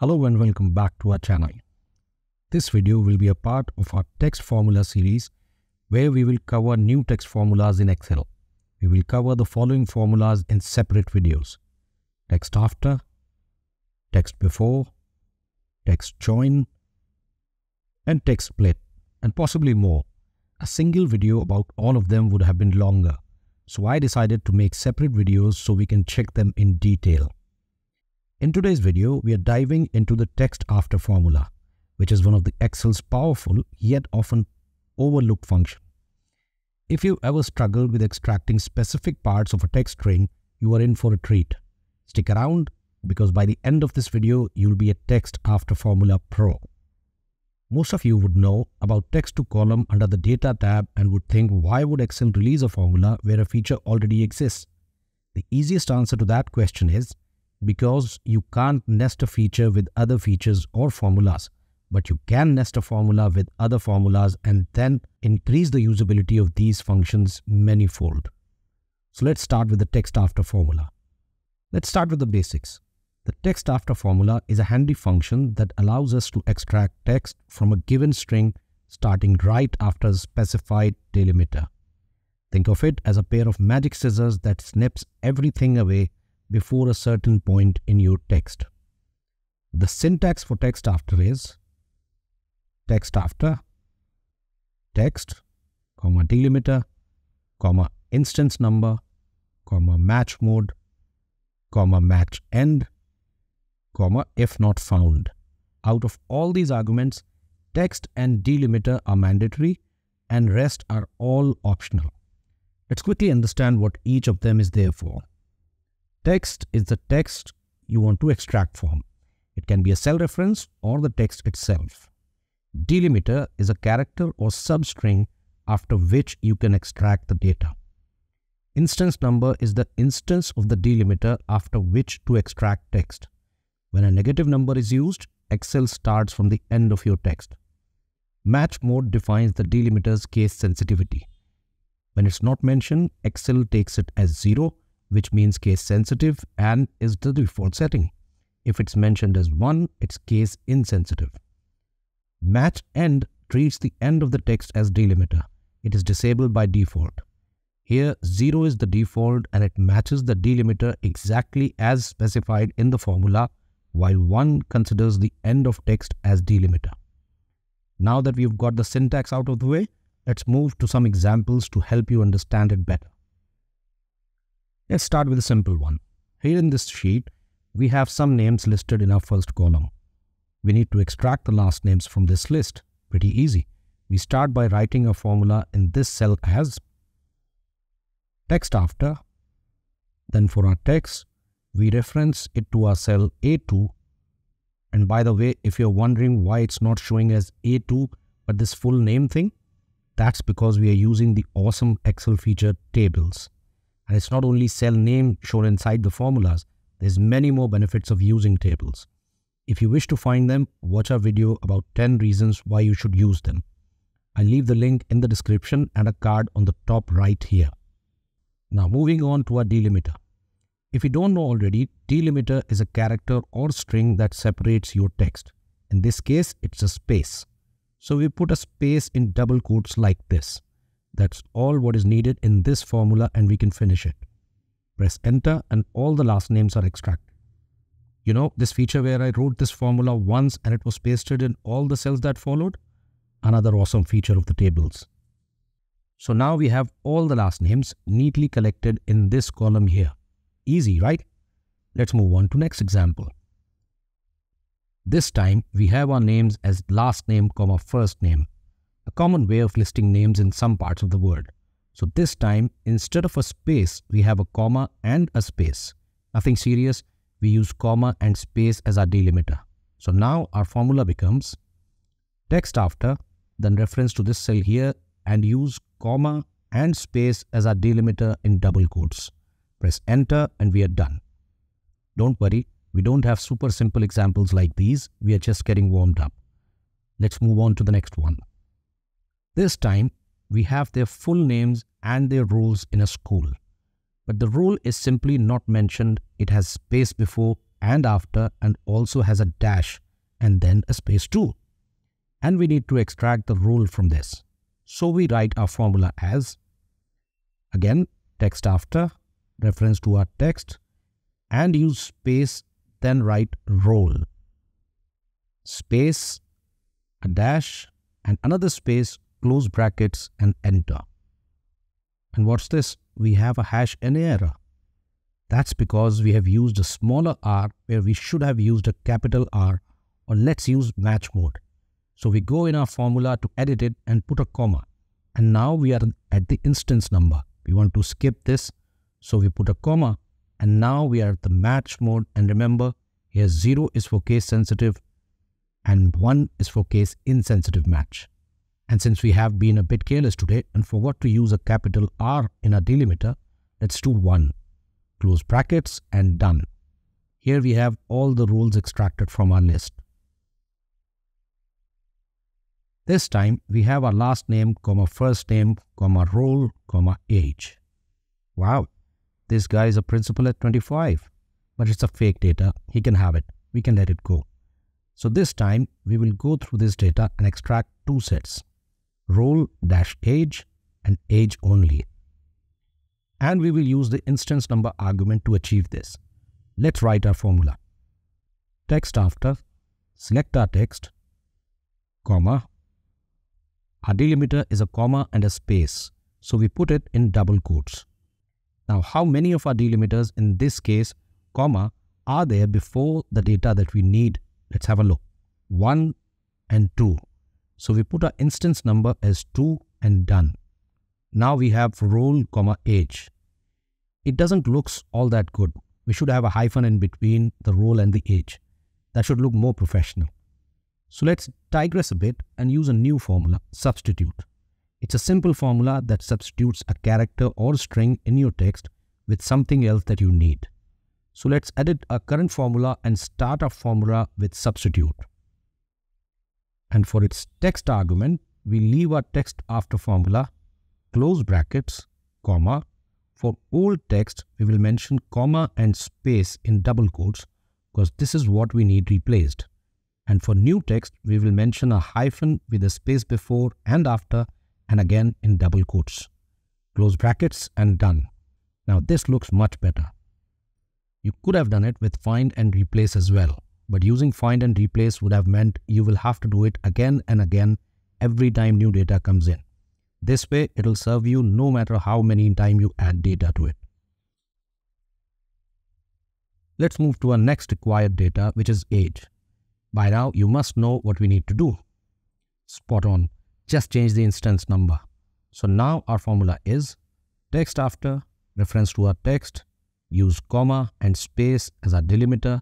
Hello and welcome back to our channel. This video will be a part of our text formula series where we will cover new text formulas in Excel. We will cover the following formulas in separate videos. Text after, text before, text join, and text split, and possibly more. A single video about all of them would have been longer, so I decided to make separate videos so we can check them in detail. In today's video, we are diving into the text after formula, which is one of the Excel's powerful yet often overlooked function. If you ever struggled with extracting specific parts of a text string, you are in for a treat. Stick around because by the end of this video, you'll be a text after formula pro. Most of you would know about text to column under the data tab and would think why would Excel release a formula where a feature already exists? The easiest answer to that question is because you can't nest a feature with other features or formulas, but you can nest a formula with other formulas and then increase the usability of these functions manifold. So let's start with the text after formula. Let's start with the basics. The text after formula is a handy function that allows us to extract text from a given string starting right after a specified delimiter. Think of it as a pair of magic scissors that snips everything away before a certain point in your text. The syntax for text after is text after, text, comma delimiter, comma instance number, comma match mode, comma match end, comma if not found. Out of all these arguments, text and delimiter are mandatory and rest are all optional. Let's quickly understand what each of them is there for. Text is the text you want to extract from. It can be a cell reference or the text itself. Delimiter is a character or substring after which you can extract the data. Instance number is the instance of the delimiter after which to extract text. When a negative number is used, Excel starts from the end of your text. Match mode defines the delimiter's case sensitivity. When it's not mentioned, Excel takes it as 0 which means case sensitive and is the default setting. If it's mentioned as 1, it's case insensitive. Match end treats the end of the text as delimiter. It is disabled by default. Here 0 is the default and it matches the delimiter exactly as specified in the formula while 1 considers the end of text as delimiter. Now that we've got the syntax out of the way, let's move to some examples to help you understand it better. Let's start with a simple one. Here in this sheet, we have some names listed in our first column. We need to extract the last names from this list. Pretty easy. We start by writing a formula in this cell as text after. Then for our text, we reference it to our cell A2. And by the way, if you're wondering why it's not showing as A2, but this full name thing, that's because we are using the awesome Excel feature tables. And it's not only cell name shown inside the formulas, there's many more benefits of using tables. If you wish to find them, watch our video about 10 reasons why you should use them. I'll leave the link in the description and a card on the top right here. Now moving on to our delimiter. If you don't know already, delimiter is a character or string that separates your text. In this case, it's a space. So we put a space in double quotes like this. That's all what is needed in this formula and we can finish it. Press enter and all the last names are extracted. You know, this feature where I wrote this formula once and it was pasted in all the cells that followed? Another awesome feature of the tables. So now we have all the last names neatly collected in this column here. Easy, right? Let's move on to next example. This time we have our names as last name comma first name a common way of listing names in some parts of the world. So this time, instead of a space, we have a comma and a space. Nothing serious, we use comma and space as our delimiter. So now our formula becomes text after, then reference to this cell here and use comma and space as our delimiter in double quotes. Press enter and we are done. Don't worry, we don't have super simple examples like these, we are just getting warmed up. Let's move on to the next one. This time, we have their full names and their roles in a school. But the role is simply not mentioned, it has space before and after and also has a dash and then a space too. And we need to extract the role from this. So we write our formula as, again, text after, reference to our text, and use space, then write role. Space, a dash, and another space, close brackets, and enter. And what's this? We have a hash n error. That's because we have used a smaller r where we should have used a capital R or let's use match mode. So we go in our formula to edit it and put a comma. And now we are at the instance number. We want to skip this. So we put a comma and now we are at the match mode. And remember here 0 is for case sensitive and 1 is for case insensitive match. And since we have been a bit careless today and forgot to use a capital R in our delimiter, let's do 1 close brackets and done. Here we have all the rules extracted from our list. This time we have our last name, comma first name, comma role, comma age. Wow, this guy is a principal at 25, but it's a fake data. He can have it. We can let it go. So this time we will go through this data and extract two sets, role dash age and age only and we will use the instance number argument to achieve this. Let's write our formula. Text after, select our text, comma. Our delimiter is a comma and a space, so we put it in double quotes. Now, how many of our delimiters in this case, comma, are there before the data that we need? Let's have a look. 1 and 2. So we put our instance number as 2 and done. Now we have role, comma, age. It doesn't looks all that good. We should have a hyphen in between the role and the age. That should look more professional. So let's digress a bit and use a new formula, substitute. It's a simple formula that substitutes a character or string in your text with something else that you need. So let's edit our current formula and start our formula with substitute. And for its text argument, we leave our text after formula close brackets, comma. For old text, we will mention comma and space in double quotes because this is what we need replaced. And for new text, we will mention a hyphen with a space before and after and again in double quotes. Close brackets and done. Now this looks much better. You could have done it with find and replace as well, but using find and replace would have meant you will have to do it again and again every time new data comes in. This way, it will serve you no matter how many time you add data to it. Let's move to our next required data, which is age. By now, you must know what we need to do. Spot on. Just change the instance number. So now our formula is text after, reference to our text, use comma and space as our delimiter,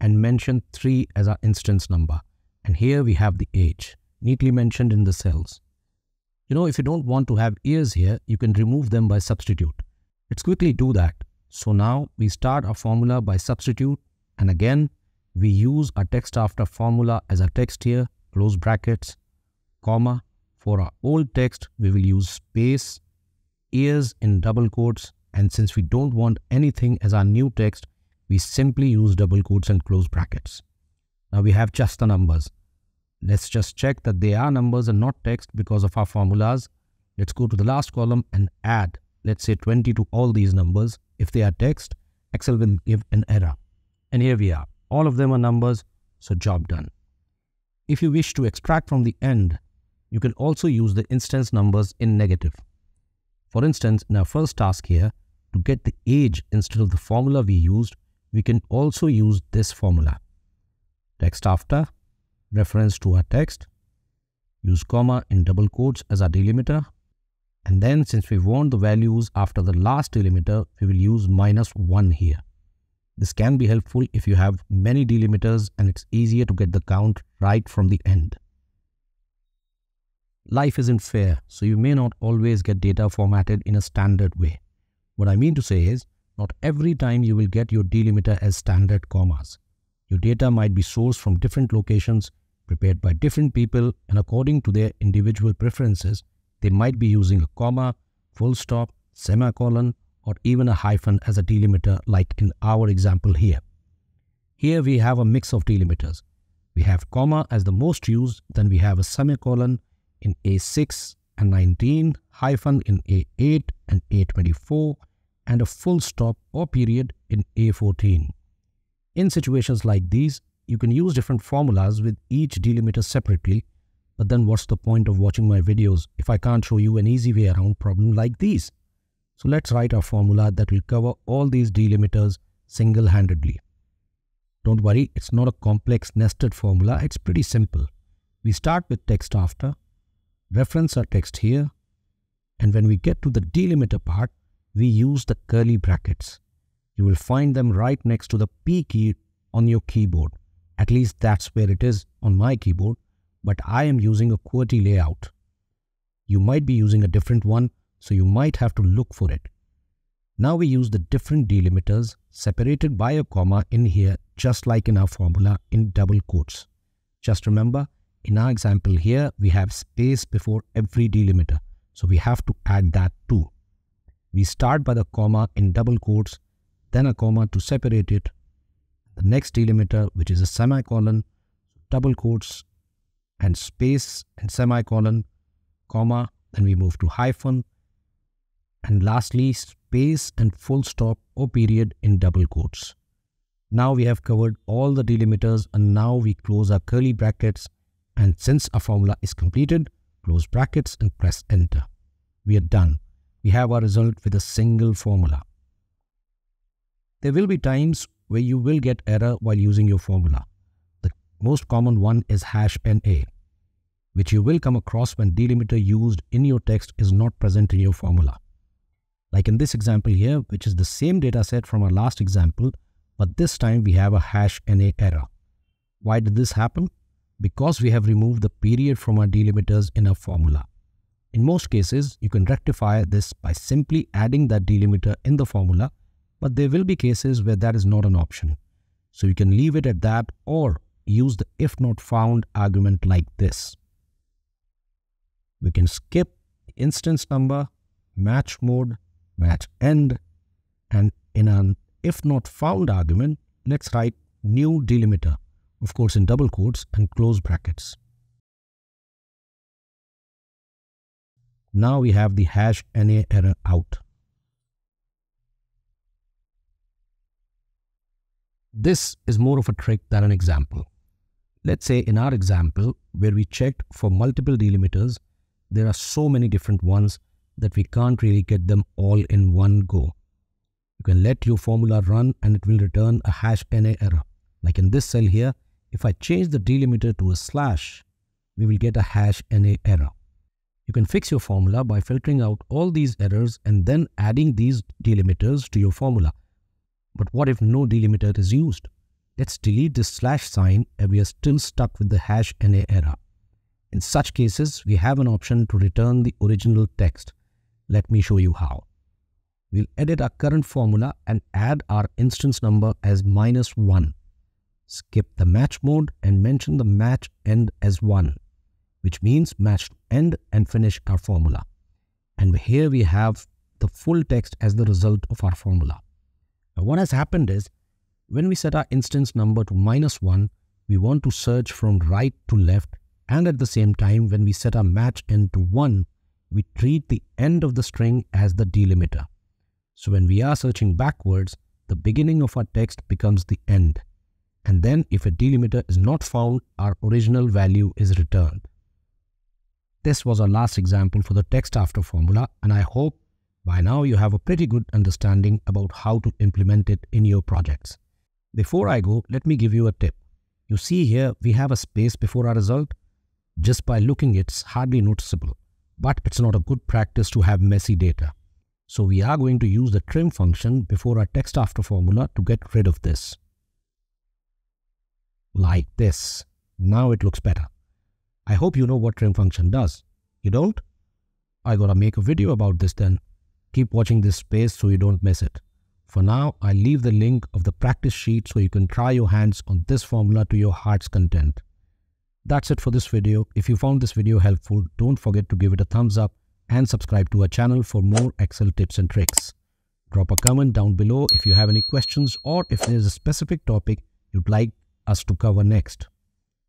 and mention 3 as our instance number. And here we have the age, neatly mentioned in the cells. You know, if you don't want to have ears here, you can remove them by substitute. Let's quickly do that. So now we start our formula by substitute and again we use our text after formula as a text here, close brackets, comma. For our old text, we will use space, ears in double quotes and since we don't want anything as our new text, we simply use double quotes and close brackets. Now we have just the numbers. Let's just check that they are numbers and not text because of our formulas. Let's go to the last column and add, let's say 20 to all these numbers. If they are text, Excel will give an error. And here we are. All of them are numbers, so job done. If you wish to extract from the end, you can also use the instance numbers in negative. For instance, in our first task here, to get the age instead of the formula we used, we can also use this formula. Text after reference to our text, use comma in double quotes as our delimiter, and then since we want the values after the last delimiter, we will use minus 1 here. This can be helpful if you have many delimiters and it's easier to get the count right from the end. Life isn't fair, so you may not always get data formatted in a standard way. What I mean to say is, not every time you will get your delimiter as standard commas. Your data might be sourced from different locations prepared by different people and according to their individual preferences, they might be using a comma, full stop, semicolon, or even a hyphen as a delimiter like in our example here. Here we have a mix of delimiters. We have comma as the most used, then we have a semicolon in A6 and 19, hyphen in A8 and A24, and a full stop or period in A14. In situations like these, you can use different formulas with each delimiter separately, but then what's the point of watching my videos if I can't show you an easy way around problem like these? So let's write a formula that will cover all these delimiters single-handedly. Don't worry, it's not a complex nested formula, it's pretty simple. We start with text after, reference our text here, and when we get to the delimiter part, we use the curly brackets. You will find them right next to the P key on your keyboard. At least that's where it is on my keyboard, but I am using a QWERTY layout. You might be using a different one, so you might have to look for it. Now we use the different delimiters separated by a comma in here just like in our formula in double quotes. Just remember, in our example here, we have space before every delimiter, so we have to add that too. We start by the comma in double quotes, then a comma to separate it. The next delimiter, which is a semicolon, double quotes, and space and semicolon, comma, then we move to hyphen, and lastly space and full stop or period in double quotes. Now we have covered all the delimiters and now we close our curly brackets and since our formula is completed, close brackets and press enter. We are done. We have our result with a single formula. There will be times where you will get error while using your formula. The most common one is hash NA, which you will come across when delimiter used in your text is not present in your formula. Like in this example here, which is the same data set from our last example, but this time we have a hash NA error. Why did this happen? Because we have removed the period from our delimiters in our formula. In most cases, you can rectify this by simply adding that delimiter in the formula, but there will be cases where that is not an option. So you can leave it at that or use the if not found argument like this. We can skip instance number, match mode, match end, and in an if not found argument, let's write new delimiter, of course in double quotes and close brackets. Now we have the hash NA error out. This is more of a trick than an example. Let's say in our example, where we checked for multiple delimiters, there are so many different ones that we can't really get them all in one go. You can let your formula run and it will return a hash NA error. Like in this cell here, if I change the delimiter to a slash, we will get a hash NA error. You can fix your formula by filtering out all these errors and then adding these delimiters to your formula. But what if no delimiter is used? Let's delete this slash sign and we are still stuck with the hash NA error. In such cases, we have an option to return the original text. Let me show you how. We'll edit our current formula and add our instance number as minus 1. Skip the match mode and mention the match end as 1 which means match end and finish our formula. And here we have the full text as the result of our formula. Now what has happened is, when we set our instance number to minus 1, we want to search from right to left and at the same time when we set our match end to 1, we treat the end of the string as the delimiter. So when we are searching backwards, the beginning of our text becomes the end. And then if a delimiter is not found, our original value is returned. This was our last example for the text after formula and I hope by now you have a pretty good understanding about how to implement it in your projects. Before I go, let me give you a tip. You see here we have a space before our result. Just by looking it's hardly noticeable, but it's not a good practice to have messy data. So we are going to use the trim function before our text after formula to get rid of this. Like this. Now it looks better. I hope you know what trim function does. You don't? I gotta make a video about this then. Keep watching this space so you don't miss it. For now, I leave the link of the practice sheet so you can try your hands on this formula to your heart's content. That's it for this video. If you found this video helpful, don't forget to give it a thumbs up and subscribe to our channel for more Excel tips and tricks. Drop a comment down below if you have any questions or if there is a specific topic you'd like us to cover next.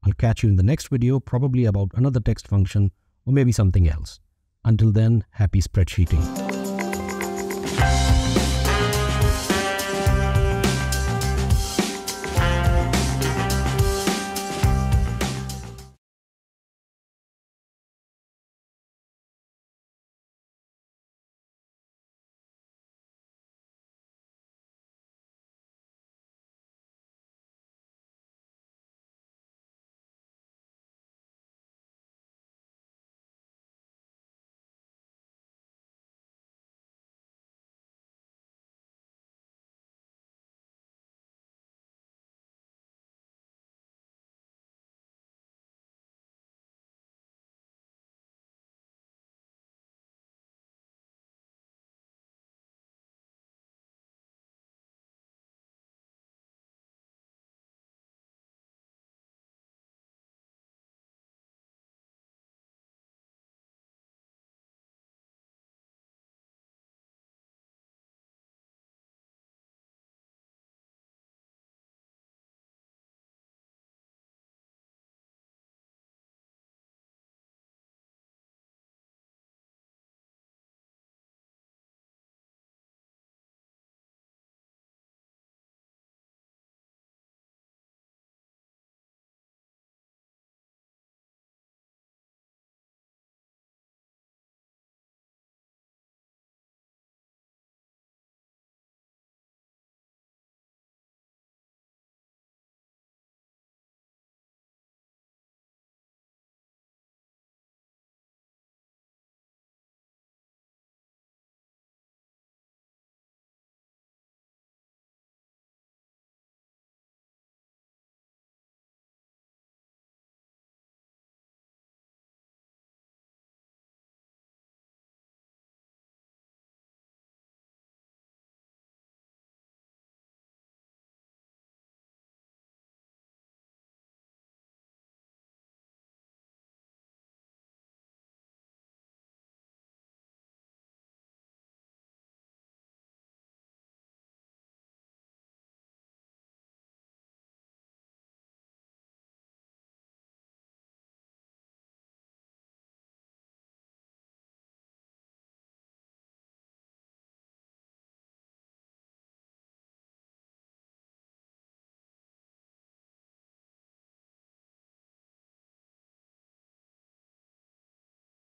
I'll catch you in the next video, probably about another text function or maybe something else. Until then, happy spreadsheeting.